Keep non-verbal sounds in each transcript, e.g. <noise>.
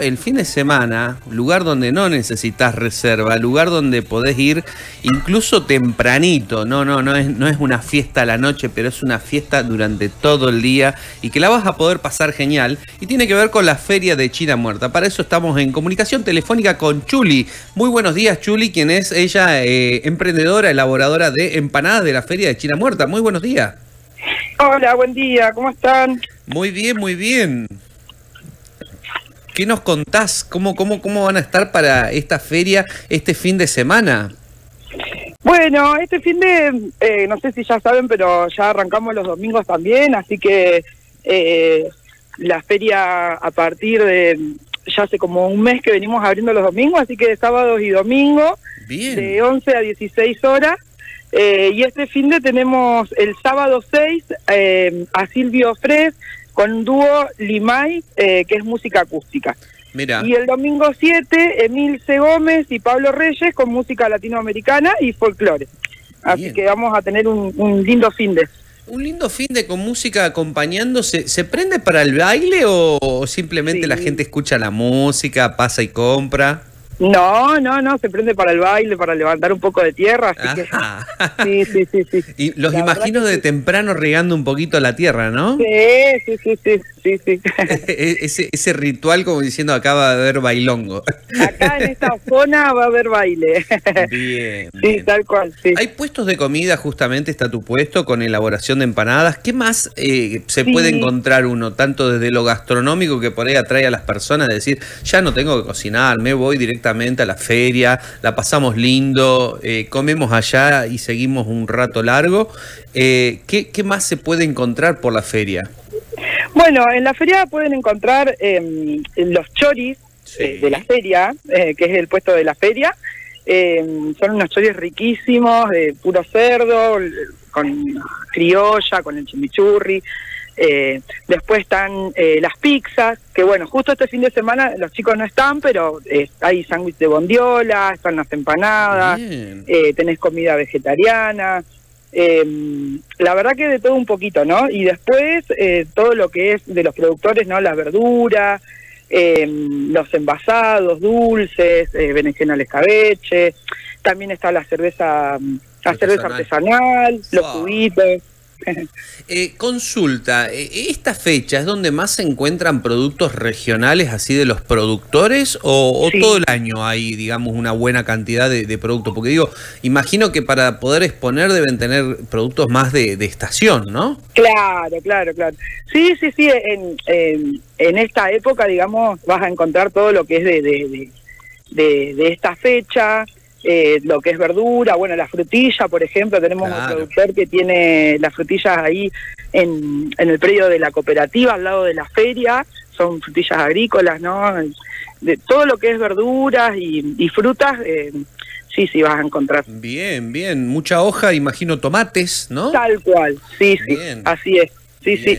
el fin de semana, lugar donde no necesitas reserva, lugar donde podés ir incluso tempranito, no, no, no es, no es una fiesta a la noche, pero es una fiesta durante todo el día y que la vas a poder pasar genial y tiene que ver con la feria de China Muerta. Para eso estamos en comunicación telefónica con Chuli. Muy buenos días Chuli, quien es ella eh, emprendedora, elaboradora de empanadas de la feria de China Muerta. Muy buenos días. Hola, buen día, ¿cómo están? Muy bien, muy bien. ¿Qué nos contás? ¿Cómo, cómo, ¿Cómo van a estar para esta feria este fin de semana? Bueno, este fin de, eh, no sé si ya saben, pero ya arrancamos los domingos también, así que eh, la feria a partir de, ya hace como un mes que venimos abriendo los domingos, así que de sábados y domingos, de 11 a 16 horas. Eh, y este fin de tenemos el sábado 6 a Silvio Fres con dúo Limay, eh, que es música acústica. Mira. Y el domingo 7, Emil C. Gómez y Pablo Reyes con música latinoamericana y folclore. Así que vamos a tener un, lindo fin de. Un lindo fin de con música acompañándose. ¿Se prende para el baile o simplemente la gente escucha la música, pasa y compra? No, no, no, se prende para el baile, para levantar un poco de tierra, así que... <laughs> Sí, sí, sí, sí. Y los imagino de temprano regando un poquito la tierra, ¿no? Sí, sí, sí, sí, sí, sí. <laughs> E-, ese, ese ritual como diciendo acá va a haber bailongo. Acá en esta zona va a haber baile. Bien. Sí, tal cual, sí. Hay puestos de comida, justamente está tu puesto con elaboración de empanadas. ¿Qué más eh, se puede encontrar uno, tanto desde lo gastronómico que por ahí atrae a las personas, de decir, ya no tengo que cocinar, me voy directamente a la feria, la pasamos lindo, eh, comemos allá y seguimos un rato largo? Eh, ¿qué, ¿Qué más se puede encontrar por la feria? Bueno, en la feria pueden encontrar em, los choris eh, de la feria, eh, que es el puesto de la feria. Em, son unos choris riquísimos, de puro cerdo, con criolla, con el chimichurri. Eh, después están las pizzas, que bueno, justo este fin de semana los chicos no están, pero hay sándwich de bondiola, están las empanadas, tenés comida vegetariana. Eh, la verdad que de todo un poquito, ¿no? Y después eh, todo lo que es de los productores, ¿no? Las verduras, eh, los envasados, dulces, eh, berenjena al escabeche, también está la cerveza, la cerveza artesanal, los cubitos. Eh, consulta, eh, ¿esta fecha es donde más se encuentran productos regionales así de los productores o, todo el año hay, digamos, una buena cantidad de, productos? Porque digo, imagino que para poder exponer deben tener productos más de, estación, ¿no? Claro, claro, claro. Sí, sí, sí, en, en, esta época, digamos, vas a encontrar todo lo que es de, de, de esta fecha. Eh, lo que es verdura, bueno, la frutilla, por ejemplo, tenemos un productor que tiene las frutillas ahí en, en el predio de la cooperativa, al lado de la feria, son frutillas agrícolas, ¿no? De todo lo que es verduras y, frutas, eh, sí, sí vas a encontrar. Bien, bien, mucha hoja, imagino tomates, ¿no? Tal cual, sí, sí, así es, sí, sí.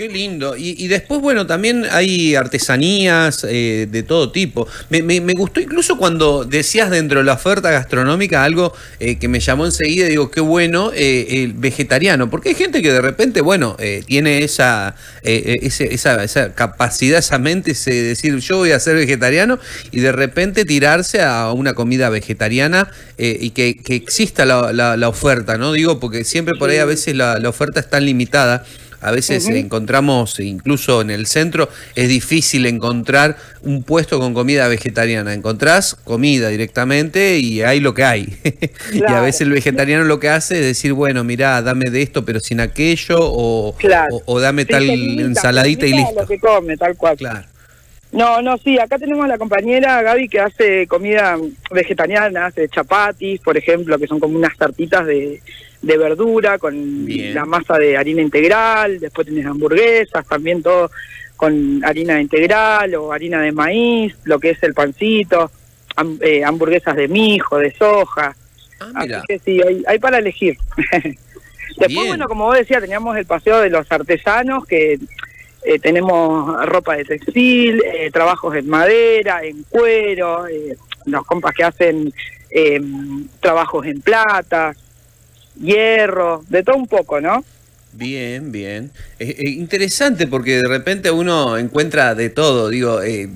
Qué lindo. Y, después, bueno, también hay artesanías eh, de todo tipo. Me, me, gustó incluso cuando decías dentro de la oferta gastronómica algo eh, que me llamó enseguida, digo, qué bueno, eh, el vegetariano, porque hay gente que de repente, bueno, tiene esa, esa, esa capacidad, esa mente, de decir, yo voy a ser vegetariano y de repente tirarse a una comida vegetariana y que, que exista la, la, oferta, ¿no? Digo, porque siempre por ahí a veces la, la oferta es tan limitada a veces encontramos, incluso en el centro, es difícil encontrar un puesto con comida vegetariana. Encontrás comida directamente y hay lo que hay. <laughs> y a veces el vegetariano lo que hace es decir, bueno, mira, dame de esto pero sin aquello o, o, dame tal ensaladita y listo. Lo que come, tal cual. Claro. No, no, sí, acá tenemos a la compañera Gaby que hace comida vegetariana, hace chapatis, por ejemplo, que son como unas tartitas de, de verdura con la masa de harina integral, después tenés hamburguesas, también todo con harina integral o harina de maíz, lo que es el pancito, eh, hamburguesas de mijo, de soja. Ah, Así que sí, hay, para elegir. <laughs> Después, bueno, como vos decías, teníamos el paseo de los artesanos que eh, tenemos ropa de textil, eh, trabajos en madera, en cuero, los compas que hacen trabajos en plata, hierro, de todo un poco, ¿no? Bien, bien. interesante porque de repente uno encuentra de todo. Digo, eh,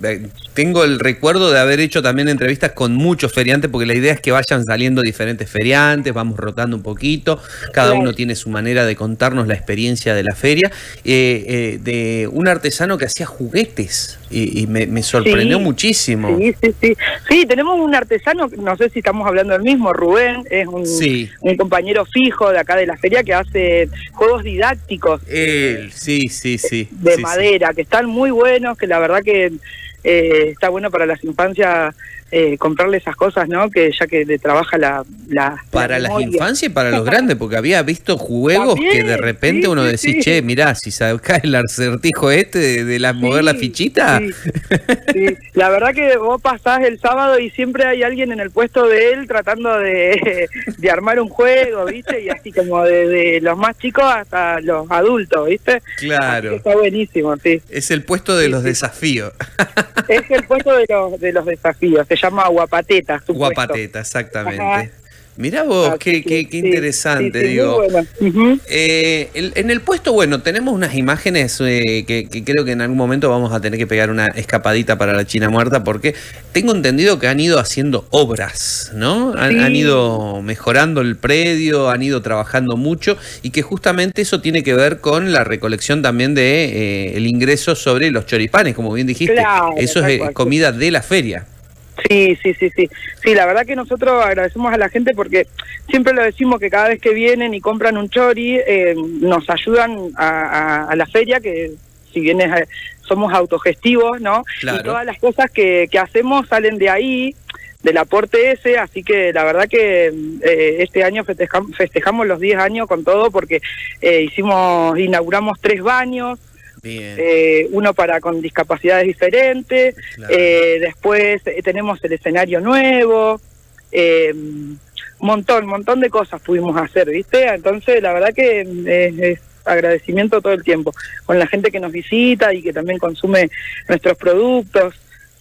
tengo el recuerdo de haber hecho también entrevistas con muchos feriantes porque la idea es que vayan saliendo diferentes feriantes, vamos rotando un poquito, cada uno tiene su manera de contarnos la experiencia de la feria, eh, eh, de un artesano que hacía juguetes y, me, sorprendió muchísimo. Sí, sí, sí. Sí, tenemos un artesano, no sé si estamos hablando del mismo, Rubén, es un, un compañero fijo de acá de la feria que hace juegos didácticos. Él, sí, sí, sí. De madera, que están muy buenos, que la verdad que eh, está bueno para las infancias eh, comprarle esas cosas, ¿no? Que ya que le trabaja la... la para las infancias y para los <laughs> grandes, porque había visto juegos que de repente uno decía, che, mirá, si cae el acertijo este de, la, mover la fichita. La verdad que vos pasás el sábado y siempre hay alguien en el puesto de él tratando de, <laughs> de armar un juego, ¿viste? Y así como desde los más chicos hasta los adultos, ¿viste? Claro. está buenísimo, sí. Es el puesto de los desafíos. Es el puesto de los, de los desafíos llama Guapateta. Guapateta, exactamente. Mirá vos, qué, qué, interesante, digo. Eh, en el puesto, bueno, tenemos unas imágenes eh, que, creo que en algún momento vamos a tener que pegar una escapadita para la China Muerta, porque tengo entendido que han ido haciendo obras, ¿no? Han, ido mejorando el predio, han ido trabajando mucho y que justamente eso tiene que ver con la recolección también de eh, el ingreso sobre los choripanes, como bien dijiste. eso es comida de la feria. Sí, sí, sí, sí. Sí, la verdad que nosotros agradecemos a la gente porque siempre lo decimos que cada vez que vienen y compran un chori, eh, nos ayudan a, la feria, que si bien eh, somos autogestivos, ¿no? Y todas las cosas que, que hacemos salen de ahí, del aporte ese, así que la verdad que eh, este año festejamos, festejamos los 10 años con todo porque hicimos, inauguramos tres baños, eh, uno para con discapacidades diferentes, eh, después eh, tenemos el escenario nuevo, un montón, montón de cosas pudimos hacer, ¿viste? Entonces, la verdad que es, agradecimiento todo el tiempo con la gente que nos visita y que también consume nuestros productos.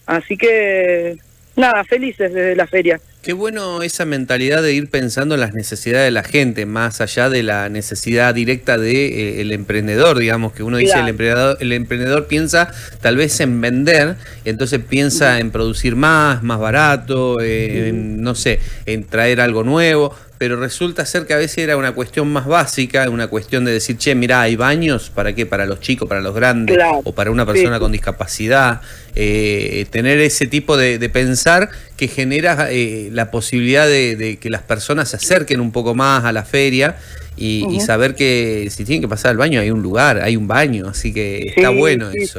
Así que, nada, felices desde la feria. Qué bueno esa mentalidad de ir pensando en las necesidades de la gente, más allá de la necesidad directa del de, eh, emprendedor, digamos, que uno dice el emprendedor, el emprendedor piensa tal vez en vender, entonces piensa en producir más, más barato, en, no sé, en traer algo nuevo, pero resulta ser que a veces era una cuestión más básica, una cuestión de decir, che, mira, hay baños, ¿para qué? Para los chicos, para los grandes, o para una persona con discapacidad. Eh, tener ese tipo de, pensar que genera eh, la posibilidad de, que las personas se acerquen un poco más a la feria y, saber que si tienen que pasar al baño hay un lugar, hay un baño, así que está bueno eso.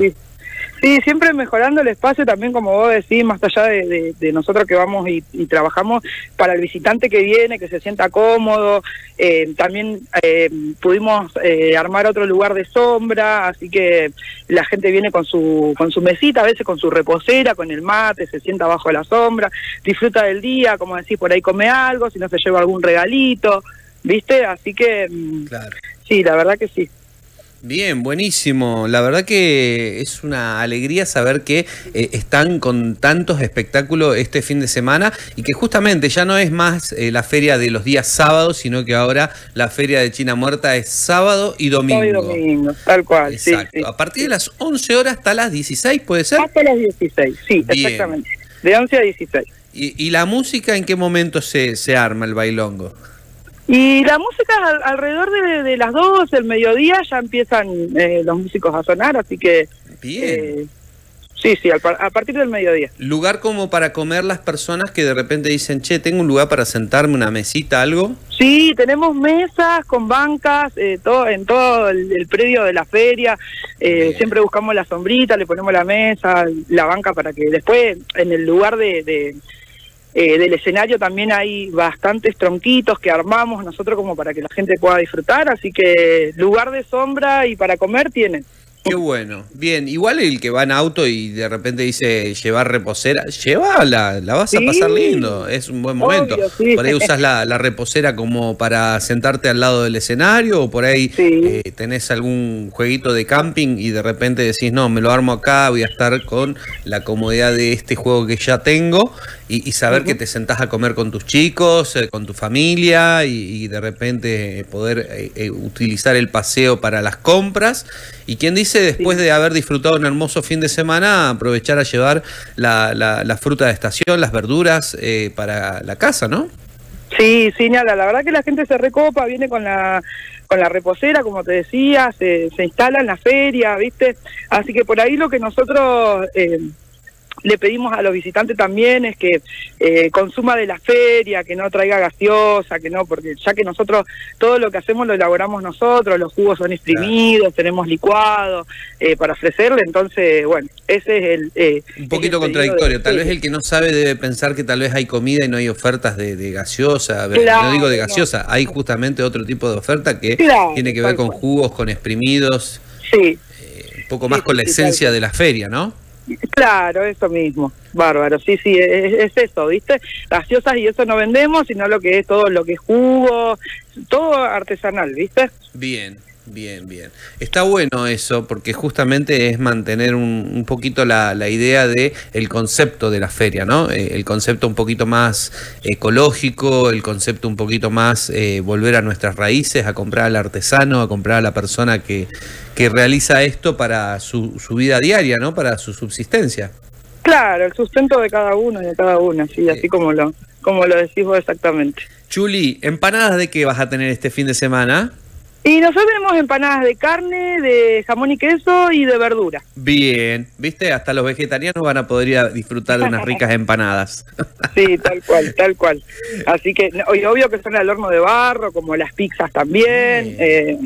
Sí, siempre mejorando el espacio también, como vos decís, más allá de, nosotros que vamos y, trabajamos para el visitante que viene, que se sienta cómodo. Eh, también eh, pudimos eh, armar otro lugar de sombra, así que la gente viene con su, con su mesita, a veces con su reposera, con el mate, se sienta bajo la sombra, disfruta del día, como decís, por ahí come algo, si no se lleva algún regalito, ¿viste? Así que mm, sí, la verdad que sí. Bien, buenísimo. La verdad que es una alegría saber que eh, están con tantos espectáculos este fin de semana y que justamente ya no es más eh, la feria de los días sábados, sino que ahora la feria de China Muerta es sábado y domingo. Sábado y domingo, tal cual. Exacto. A partir de las 11 horas hasta las 16, ¿puede ser? Hasta las 16, sí, exactamente. De 11 a 16. ¿Y, ¿Y, la música en qué momento se, se arma el bailongo? Y la música alrededor de, las dos del mediodía ya empiezan eh, los músicos a sonar, así que... Bien. Eh, sí, sí, a, partir del mediodía. ¿Lugar como para comer las personas que de repente dicen, che, tengo un lugar para sentarme, una mesita, algo? Sí, tenemos mesas con bancas eh, todo, en todo el, predio de la feria. siempre buscamos la sombrita, le ponemos la mesa, la banca para que después en el lugar de eh, del escenario también hay bastantes tronquitos que armamos nosotros como para que la gente pueda disfrutar, así que lugar de sombra y para comer tienen. Qué bueno. Bien, igual el que va en auto y de repente dice llevar reposera, llévala, la vas a pasar lindo, es un buen momento. Por ahí <laughs> usas la, reposera como para sentarte al lado del escenario o por ahí eh, tenés algún jueguito de camping y de repente decís, no, me lo armo acá, voy a estar con la comodidad de este juego que ya tengo y, saber que te sentás a comer con tus chicos, eh, con tu familia y, de repente poder eh, utilizar el paseo para las compras. Y quien dice, después de haber disfrutado un hermoso fin de semana, aprovechar a llevar la, fruta de estación, las verduras eh, para la casa, ¿no? Sí, sí, nada, la verdad que la gente se recopa, viene con la con la reposera, como te decía, se, se instala en la feria, ¿viste? Así que por ahí lo que nosotros... Eh, le pedimos a los visitantes también es que eh, consuma de la feria, que no traiga gaseosa, que no, porque ya que nosotros todo lo que hacemos lo elaboramos nosotros, los jugos son exprimidos, tenemos licuado eh, para ofrecerle, entonces, bueno, ese es el... Eh, Un poquito contradictorio, tal vez el que no sabe debe pensar que tal vez hay comida y no hay ofertas de, gaseosa, no digo de gaseosa, hay justamente otro tipo de oferta que tiene que ver con jugos, con exprimidos, sí. un poco más con la esencia de la feria, ¿no? Claro, eso mismo, bárbaro, sí, sí, es, eso, ¿viste? Gaseosas y eso no vendemos, sino lo que es todo lo que es jugo, todo artesanal, ¿viste? Bien, Bien, bien. Está bueno eso porque justamente es mantener un, poquito la, idea de el concepto de la feria, ¿no? Eh, el concepto un poquito más ecológico, el concepto un poquito más eh, volver a nuestras raíces, a comprar al artesano, a comprar a la persona que, que realiza esto para su, su vida diaria, ¿no? Para su subsistencia. Claro, el sustento de cada uno y de cada una, sí, así como lo, como lo decís vos exactamente. Chuli, ¿empanadas de qué vas a tener este fin de semana? Y nosotros tenemos empanadas de carne, de jamón y queso y de verdura. Bien, viste, hasta los vegetarianos van a poder disfrutar de unas <laughs> ricas empanadas. Sí, tal cual, tal cual. Así que, obvio que son al horno de barro, como las pizzas también. Eh,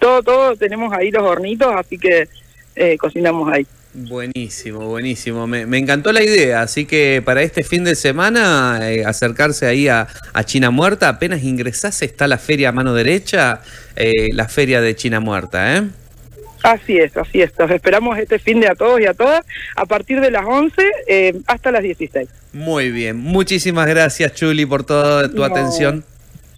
todo, todo tenemos ahí los hornitos, así que eh, cocinamos ahí. Buenísimo, buenísimo. Me, encantó la idea. Así que para este fin de semana, eh, acercarse ahí a, China Muerta, apenas ingresás, está la feria a mano derecha, eh, la feria de China Muerta, ¿eh? Así es, así es. Nos esperamos este fin de a todos y a todas a partir de las 11 eh, hasta las 16. Muy bien. Muchísimas gracias, Chuli, por toda tu atención.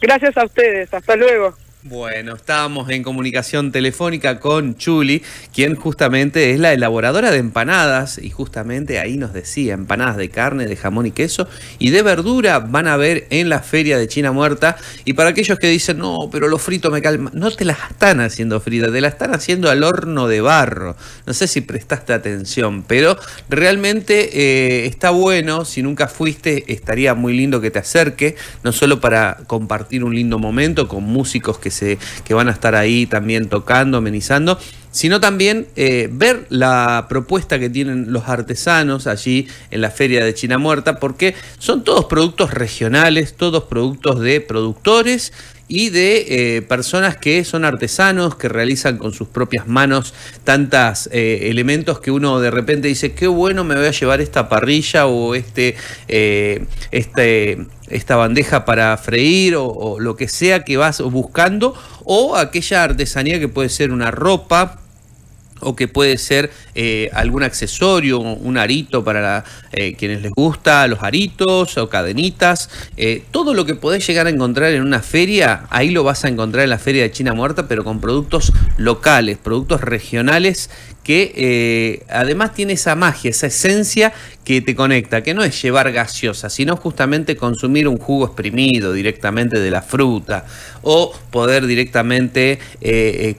Gracias a ustedes. Hasta luego. Bueno, estábamos en comunicación telefónica con Chuli, quien justamente es la elaboradora de empanadas y justamente ahí nos decía, empanadas de carne, de jamón y queso y de verdura van a ver en la feria de China Muerta y para aquellos que dicen, no, pero lo frito me calma, no te las están haciendo fritas, te las están haciendo al horno de barro. No sé si prestaste atención, pero realmente eh, está bueno, si nunca fuiste, estaría muy lindo que te acerque, no solo para compartir un lindo momento con músicos que que, van a estar ahí también tocando, amenizando, sino también eh, ver la propuesta que tienen los artesanos allí en la feria de China Muerta, porque son todos productos regionales, todos productos de productores y de eh, personas que son artesanos, que realizan con sus propias manos tantos eh, elementos que uno de repente dice, qué bueno me voy a llevar esta parrilla o este, este esta bandeja para freír o, lo que sea que vas buscando, o aquella artesanía que puede ser una ropa, o que puede ser eh, algún accesorio, un arito para eh, quienes les gusta, los aritos o cadenitas, eh, todo lo que podés llegar a encontrar en una feria, ahí lo vas a encontrar en la feria de China Muerta, pero con productos locales, productos regionales que además tiene esa magia, esa esencia que te conecta, que no es llevar gaseosa, sino justamente consumir un jugo exprimido directamente de la fruta o poder directamente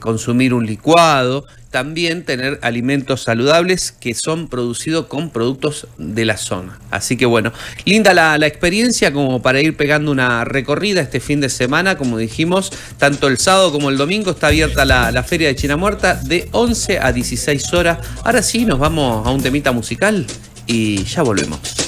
consumir un licuado también tener alimentos saludables que son producidos con productos de la zona. Así que bueno, linda la, experiencia como para ir pegando una recorrida este fin de semana, como dijimos, tanto el sábado como el domingo está abierta la, la Feria de China Muerta de 11 a 16 horas. Ahora sí, nos vamos a un temita musical y ya volvemos.